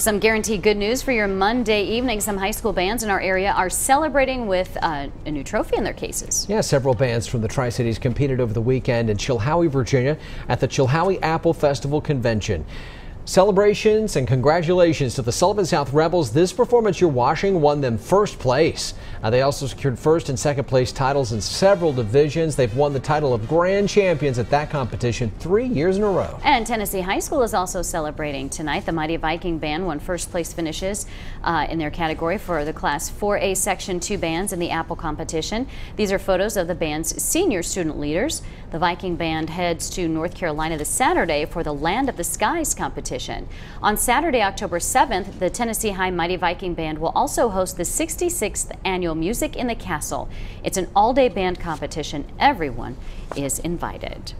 Some guaranteed good news for your Monday evening. Some high school bands in our area are celebrating with uh, a new trophy in their cases. Yeah, several bands from the Tri-Cities competed over the weekend in Chilhowie, Virginia at the Chilhowie Apple Festival Convention. Celebrations and congratulations to the Sullivan South Rebels. This performance you're watching won them first place. Uh, they also secured first and second place titles in several divisions. They've won the title of grand champions at that competition three years in a row. And Tennessee High School is also celebrating tonight. The Mighty Viking Band won first place finishes uh, in their category for the Class 4A Section 2 bands in the Apple competition. These are photos of the band's senior student leaders. The Viking Band heads to North Carolina this Saturday for the Land of the Skies competition. On Saturday, October 7th, the Tennessee High Mighty Viking Band will also host the 66th annual Music in the Castle. It's an all-day band competition. Everyone is invited.